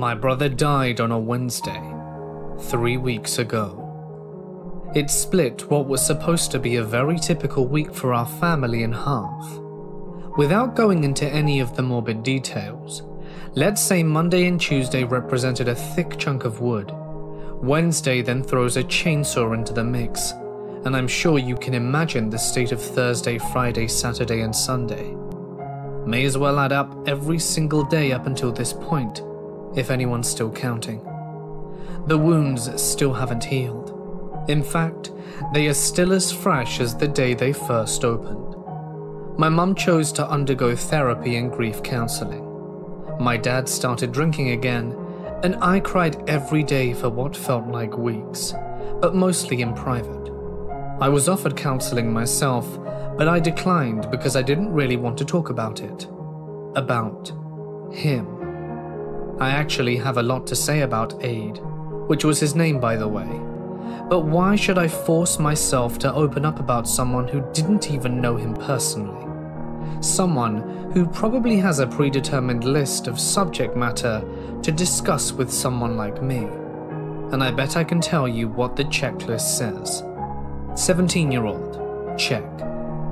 My brother died on a Wednesday, three weeks ago. It split what was supposed to be a very typical week for our family in half. Without going into any of the morbid details, let's say Monday and Tuesday represented a thick chunk of wood. Wednesday then throws a chainsaw into the mix, and I'm sure you can imagine the state of Thursday, Friday, Saturday, and Sunday. May as well add up every single day up until this point, if anyone's still counting. The wounds still haven't healed. In fact, they are still as fresh as the day they first opened. My mum chose to undergo therapy and grief counseling. My dad started drinking again, and I cried every day for what felt like weeks, but mostly in private. I was offered counseling myself, but I declined because I didn't really want to talk about it. About him. I actually have a lot to say about Aid, which was his name by the way. But why should I force myself to open up about someone who didn't even know him personally? Someone who probably has a predetermined list of subject matter to discuss with someone like me. And I bet I can tell you what the checklist says. 17 year old, check.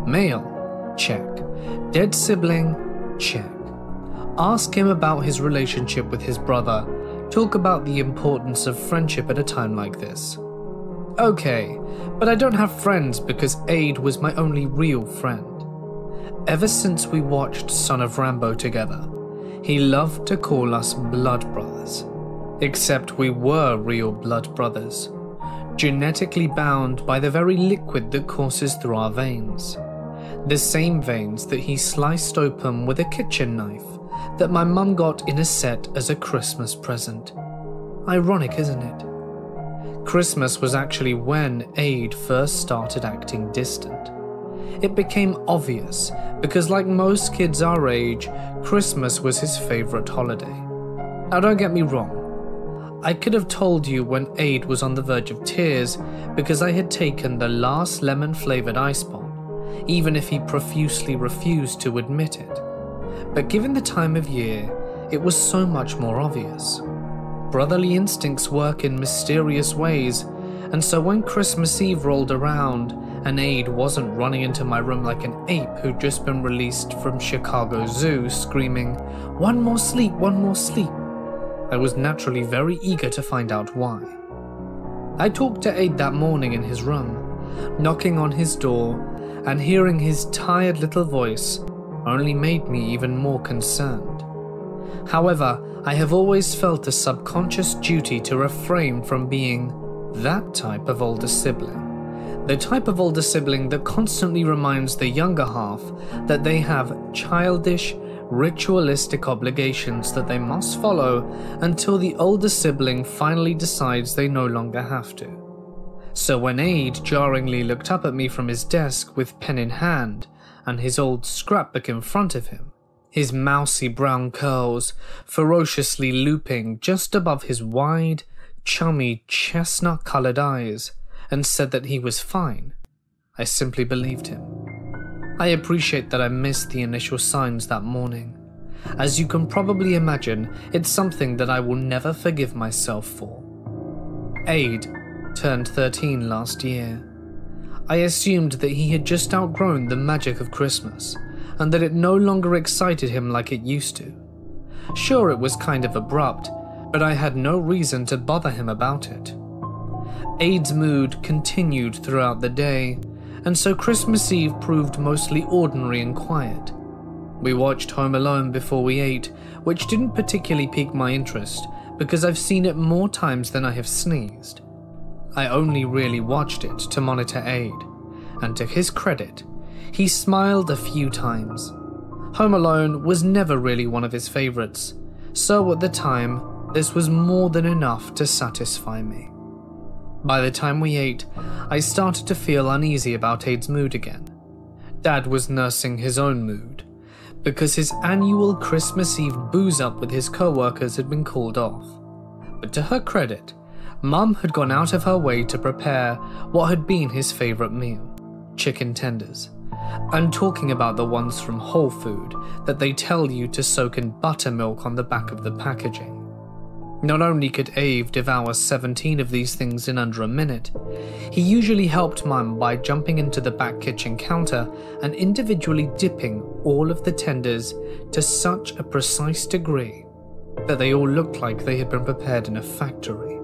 Male, check. Dead sibling, check. Ask him about his relationship with his brother. Talk about the importance of friendship at a time like this. Okay, but I don't have friends because Aid was my only real friend. Ever since we watched Son of Rambow together, he loved to call us blood brothers. Except we were real blood brothers, genetically bound by the very liquid that courses through our veins. The same veins that he sliced open with a kitchen knife that my mum got in a set as a Christmas present. Ironic, isn't it? Christmas was actually when Aid first started acting distant. It became obvious because, like most kids our age, Christmas was his favourite holiday. Now, don't get me wrong, I could have told you when Aid was on the verge of tears because I had taken the last lemon flavoured ice bomb, even if he profusely refused to admit it. But given the time of year, it was so much more obvious. Brotherly instincts work in mysterious ways, and so when Christmas Eve rolled around an Aid wasn't running into my room like an ape who'd just been released from Chicago Zoo screaming, One more sleep, one more sleep, I was naturally very eager to find out why. I talked to Aid that morning in his room, knocking on his door, and hearing his tired little voice only made me even more concerned. However, I have always felt a subconscious duty to refrain from being that type of older sibling. The type of older sibling that constantly reminds the younger half that they have childish, ritualistic obligations that they must follow until the older sibling finally decides they no longer have to. So when Aid jarringly looked up at me from his desk with pen in hand and his old scrapbook in front of him, his mousy brown curls ferociously looping just above his wide, chummy, chestnut coloured eyes, and said that he was fine. I simply believed him. I appreciate that I missed the initial signs that morning. As you can probably imagine, it's something that I will never forgive myself for. Aid turned 13 last year. I assumed that he had just outgrown the magic of Christmas and that it no longer excited him like it used to. Sure, it was kind of abrupt, but I had no reason to bother him about it. Aid's mood continued throughout the day, and so Christmas Eve proved mostly ordinary and quiet. We watched Home Alone before we ate, which didn't particularly pique my interest because I've seen it more times than I have sneezed. I only really watched it to monitor Aid, and to his credit, he smiled a few times. Home Alone was never really one of his favourites, so at the time, this was more than enough to satisfy me. By the time we ate, I started to feel uneasy about Aid's mood again. Dad was nursing his own mood, because his annual Christmas Eve booze up with his co workers had been called off. But to her credit, Mum had gone out of her way to prepare what had been his favourite meal chicken tenders. I'm talking about the ones from Whole Food that they tell you to soak in buttermilk on the back of the packaging. Not only could Aid devour 17 of these things in under a minute, he usually helped Mum by jumping into the back kitchen counter and individually dipping all of the tenders to such a precise degree that they all looked like they had been prepared in a factory.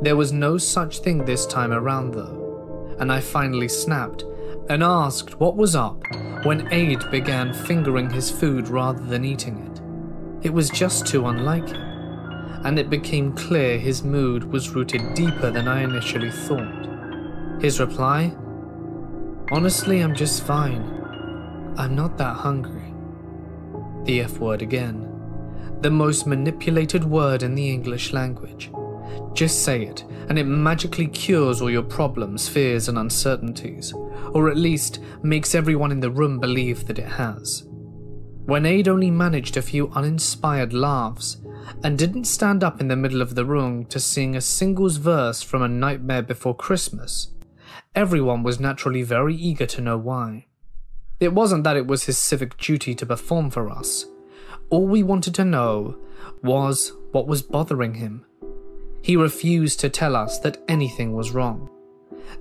There was no such thing this time around though, and I finally snapped and asked what was up when Aid began fingering his food rather than eating it. It was just too unlike him and it became clear his mood was rooted deeper than I initially thought. His reply? Honestly, I'm just fine. I'm not that hungry. The F word again. The most manipulated word in the English language. Just say it, and it magically cures all your problems, fears, and uncertainties, or at least makes everyone in the room believe that it has. When Aid only managed a few uninspired laughs, and didn't stand up in the middle of the room to sing a singles verse from A Nightmare Before Christmas. Everyone was naturally very eager to know why. It wasn't that it was his civic duty to perform for us. All we wanted to know was what was bothering him. He refused to tell us that anything was wrong.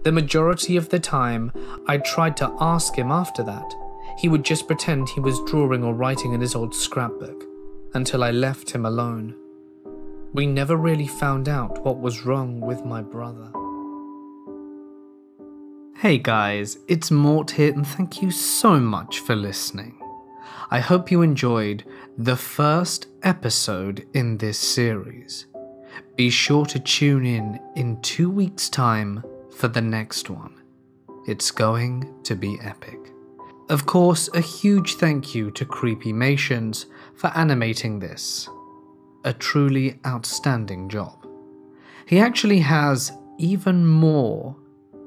The majority of the time, I tried to ask him after that. He would just pretend he was drawing or writing in his old scrapbook until I left him alone. We never really found out what was wrong with my brother. Hey guys, it's Mort here, and thank you so much for listening. I hope you enjoyed the first episode in this series. Be sure to tune in in two weeks' time for the next one. It's going to be epic. Of course, a huge thank you to Creepimations for animating this. A truly outstanding job. He actually has even more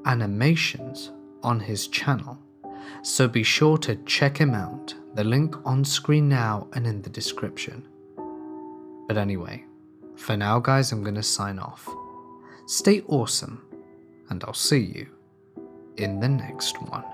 animations on his channel, so be sure to check him out. The link on screen now and in the description. But anyway, for now, guys, I'm going to sign off. Stay awesome, and I'll see you in the next one.